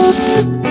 Música